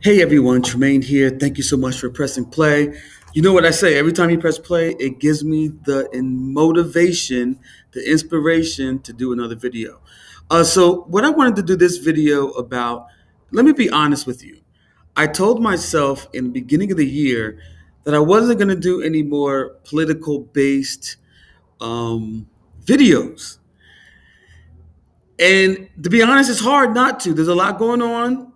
Hey everyone, Tremayne here. Thank you so much for pressing play. You know what I say, every time you press play, it gives me the motivation, the inspiration to do another video. Uh, so, what I wanted to do this video about, let me be honest with you. I told myself in the beginning of the year that I wasn't going to do any more political based um, videos. And to be honest, it's hard not to. There's a lot going on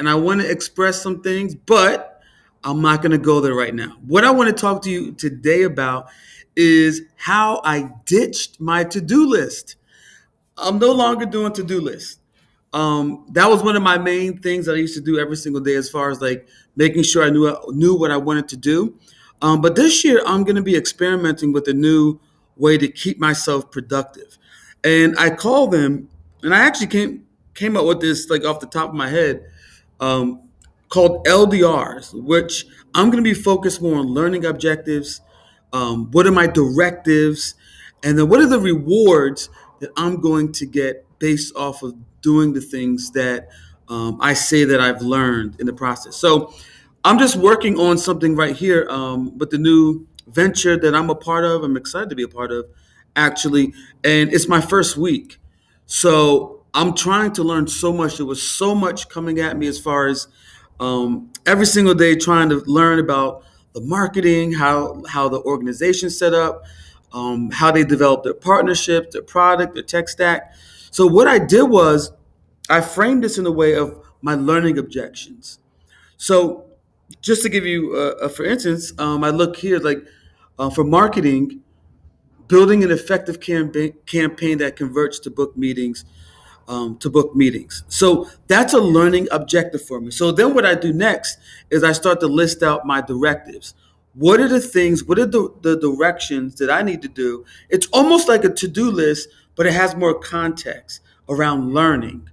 and I want to express some things, but I'm not going to go there right now. What I want to talk to you today about is how I ditched my to do list. I'm no longer doing to do lists. Um, that was one of my main things that I used to do every single day, as far as like making sure I knew knew what I wanted to do. Um, but this year, I'm going to be experimenting with a new way to keep myself productive, and I call them. And I actually came came up with this like off the top of my head um, called LDRs, which I'm going to be focused more on learning objectives. Um, what are my directives? And then what are the rewards that I'm going to get based off of doing the things that um, I say that I've learned in the process? So I'm just working on something right here um, with the new venture that I'm a part of. I'm excited to be a part of, actually. And it's my first week. So I'm trying to learn so much. There was so much coming at me as far as um, every single day trying to learn about the marketing, how how the organization set up, um, how they develop their partnerships, their product, their tech stack. So what I did was I framed this in the way of my learning objections. So just to give you, a, a for instance, um, I look here like uh, for marketing, building an effective campaign, campaign that converts to book meetings um, to book meetings. So that's a learning objective for me. So then what I do next is I start to list out my directives. What are the things, what are the, the directions that I need to do? It's almost like a to do list, but it has more context around learning.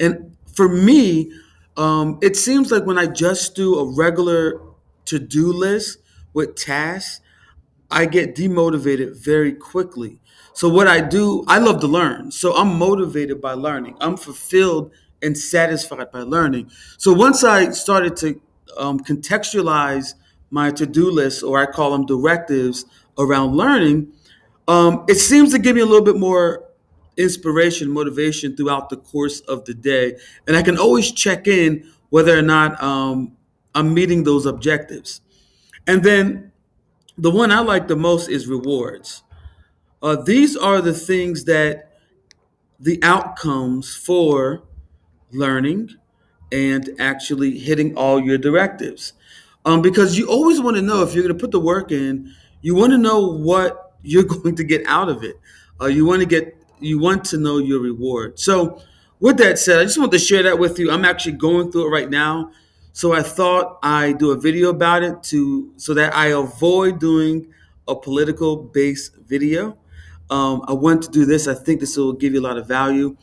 And for me, um, it seems like when I just do a regular to do list with tasks, I get demotivated very quickly. So what I do, I love to learn. So I'm motivated by learning. I'm fulfilled and satisfied by learning. So once I started to um, contextualize my to-do list, or I call them directives around learning, um, it seems to give me a little bit more inspiration, motivation throughout the course of the day, and I can always check in whether or not um, I'm meeting those objectives. And then the one I like the most is rewards. Uh, these are the things that the outcomes for learning and actually hitting all your directives. Um, because you always want to know if you're going to put the work in, you want to know what you're going to get out of it. Uh, you want to get, you want to know your reward. So, with that said, I just want to share that with you. I'm actually going through it right now so I thought I do a video about it to so that I avoid doing a political based video. Um, I want to do this. I think this will give you a lot of value.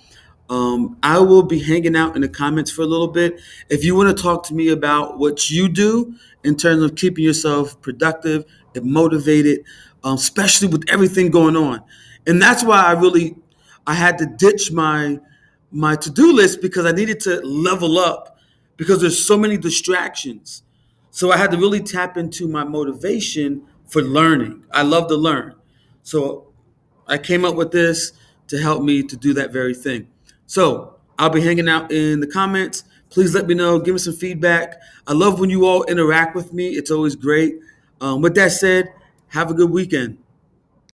Um, I will be hanging out in the comments for a little bit. If you want to talk to me about what you do in terms of keeping yourself productive and motivated, um, especially with everything going on, and that's why I really I had to ditch my my to do list because I needed to level up because there's so many distractions. So I had to really tap into my motivation for learning. I love to learn. So I came up with this to help me to do that very thing. So I'll be hanging out in the comments. Please let me know. Give me some feedback. I love when you all interact with me. It's always great. Um, with that said, have a good weekend.